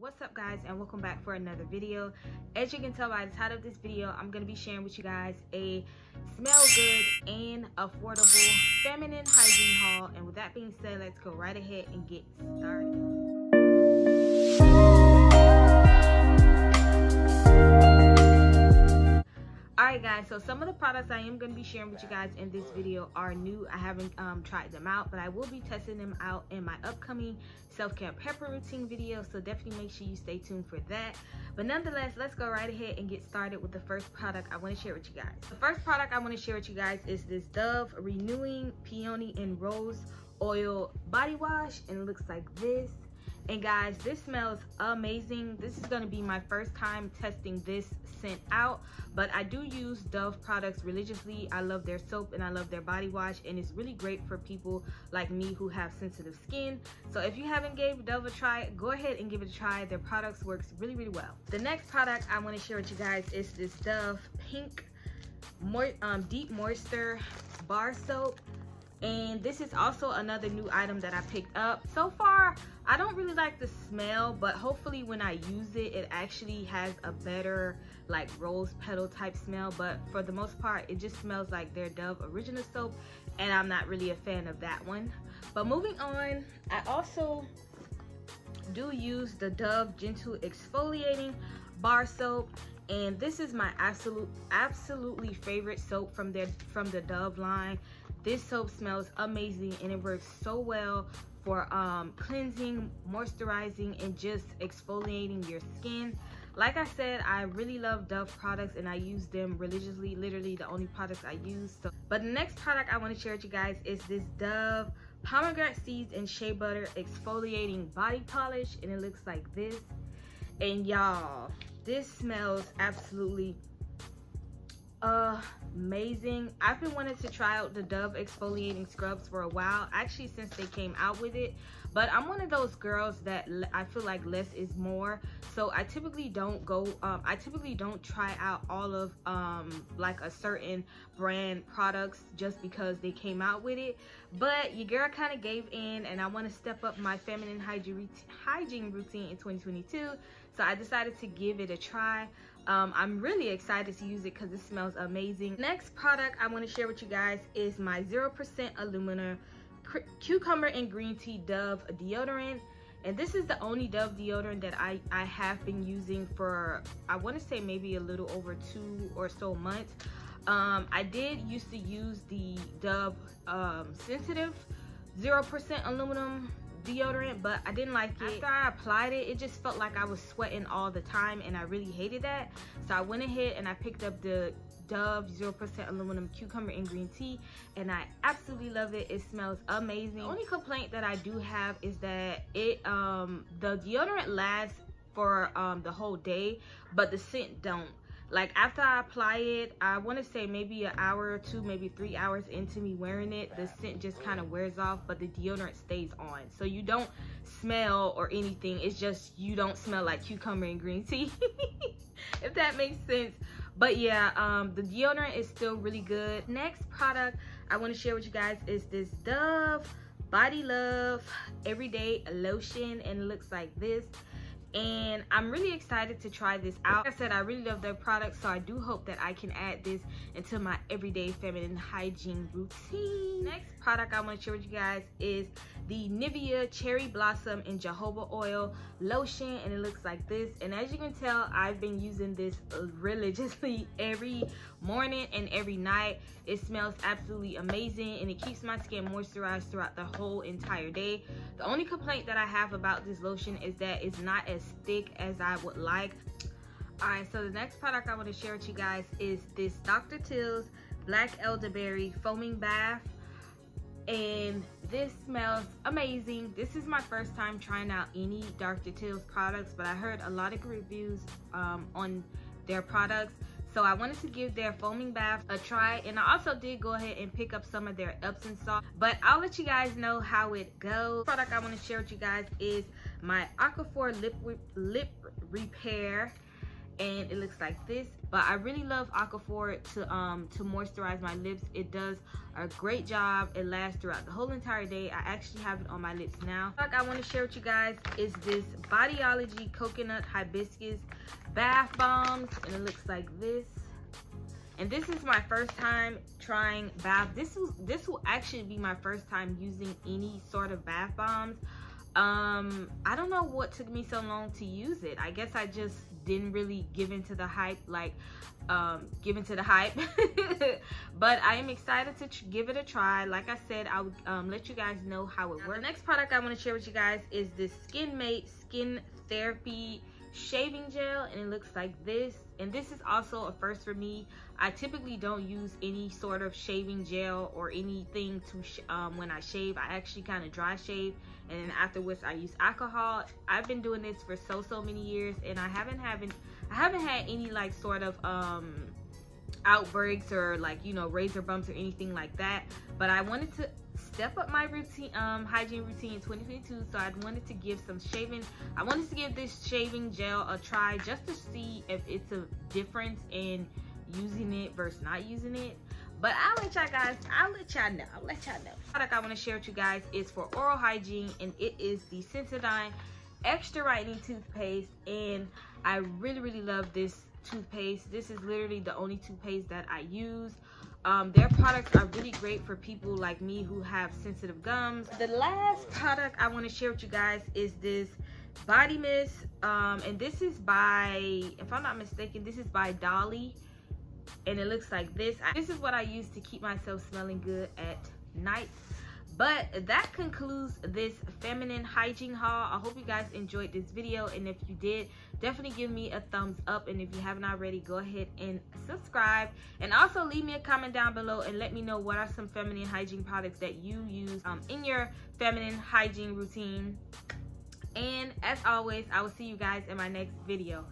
what's up guys and welcome back for another video. As you can tell by the title of this video i'm going to be sharing with you guys a smell good and affordable feminine hygiene haul. And with that being said let's go right ahead and get started guys, so some of the products I am going to be sharing with you guys in this video are new. I haven't um, tried them out, but I will be testing them out in my upcoming self-care pepper routine video, so definitely make sure you stay tuned for that. But nonetheless, let's go right ahead and get started with the first product I want to share with you guys. The first product I want to share with you guys is this Dove Renewing Peony and Rose Oil Body Wash, and it looks like this and guys this smells amazing. This is going to be my first time testing this scent out but i do use dove products religiously. I love their soap and i love their body wash and it's really great for people like me who have sensitive skin. So if you haven't gave dove a try go ahead and give it a try. Their products works really really well. The next product i want to share with you guys is this dove pink more um, deep moisture bar soap and this is also another new item that I picked up. So far, I don't really like the smell, but hopefully when I use it, it actually has a better like rose petal type smell. But for the most part, it just smells like their Dove Original Soap, and I'm not really a fan of that one. But moving on, I also do use the Dove Gentle Exfoliating Bar Soap and this is my absolute absolutely favorite soap from their from the Dove line this soap smells amazing and it works so well for um, cleansing, moisturizing, and just exfoliating your skin. Like I said, I really love Dove products and I use them religiously, literally the only products I use. So, but the next product I want to share with you guys is this Dove Pomegranate Seeds and Shea Butter Exfoliating Body Polish and it looks like this. And y'all, this smells absolutely amazing. I've been wanting to try out the Dove exfoliating scrubs for a while, actually since they came out with it. But I'm one of those girls that I feel like less is more. So I typically don't go, um, I typically don't try out all of um, like a certain brand products just because they came out with it. But your girl kind of gave in and I want to step up my feminine hygiene, routine in 2022. So I decided to give it a try. Um, I'm really excited to use it because it smells amazing. Next product I want to share with you guys is my 0% aluminum cucumber and green tea Dove deodorant. And this is the only Dove deodorant that I, I have been using for, I want to say maybe a little over two or so months. Um, I did used to use the Dove um, Sensitive 0% aluminum deodorant but I didn't like it. After I applied it, it just felt like I was sweating all the time and I really hated that. So I went ahead and I picked up the Dove 0% aluminum cucumber and green tea and I absolutely love it. It smells amazing. The only complaint that I do have is that it um the deodorant lasts for um the whole day but the scent don't like after I apply it, I want to say maybe an hour or two, maybe three hours into me wearing it, the scent just kind of wears off, but the deodorant stays on. So you don't smell or anything. It's just you don't smell like cucumber and green tea, if that makes sense. But yeah, um, the deodorant is still really good. Next product I want to share with you guys is this Dove Body Love Everyday Lotion, and it looks like this and I'm really excited to try this out. Like I said, I really love their product, so I do hope that I can add this into my everyday feminine hygiene routine. Next product I want to share with you guys is the Nivea Cherry Blossom and Jojoba Oil Lotion, and it looks like this. And as you can tell, I've been using this religiously every morning and every night. It smells absolutely amazing, and it keeps my skin moisturized throughout the whole entire day. The only complaint that I have about this lotion is that it's not as thick as I would like. Alright, so the next product I want to share with you guys is this Dr. Teal's Black Elderberry Foaming Bath and this smells amazing this is my first time trying out any Dr. Teal's products but I heard a lot of reviews um, on their products so I wanted to give their foaming bath a try and I also did go ahead and pick up some of their Epsom salt but I'll let you guys know how it goes. The product I want to share with you guys is my Aquaphor lip lip repair and it looks like this but i really love aquaphor to um to moisturize my lips. It does a great job. It lasts throughout the whole entire day. I actually have it on my lips now. Like i want to share with you guys is this Bodycology coconut hibiscus bath bombs and it looks like this. And this is my first time trying bath. This will this will actually be my first time using any sort of bath bombs um i don't know what took me so long to use it. I guess i just didn't really give into the hype like um give into the hype. But i am excited to give it a try. Like i said i'll um, let you guys know how it now, works. the next product i want to share with you guys is this Skintimate skin therapy shaving gel and it looks like this. And this is also a first for me. I typically don't use any sort of shaving gel or anything to um, when i shave. I actually kind of dry shave and then afterwards i use alcohol. I've been doing this for so so many years and i haven't haven't i haven't had any like sort of um outbreaks or like you know razor bumps or anything like that. But i wanted to step up my routine um hygiene routine in 2022 so i wanted to give some shaving i wanted to give this shaving gel a try just to see if it's a difference in using it versus not using it. But i'll let y'all guys i'll let y'all know i'll let y'all know. The product i want to share with you guys is for oral hygiene and it is the sensodyne extra whitening toothpaste and i really really love this toothpaste. This is literally the only toothpaste that i use. Um, their products are really great for people like me who have sensitive gums. The last product i want to share with you guys is this body mist um, and this is by if i'm not mistaken this is by dolly and it looks like this. This is what i use to keep myself smelling good at night but that concludes this feminine hygiene haul. I hope you guys enjoyed this video and if you did definitely give me a thumbs up and if you haven't already go ahead and subscribe. And also leave me a comment down below and let me know what are some feminine hygiene products that you use um, in your feminine hygiene routine. And as always i will see you guys in my next video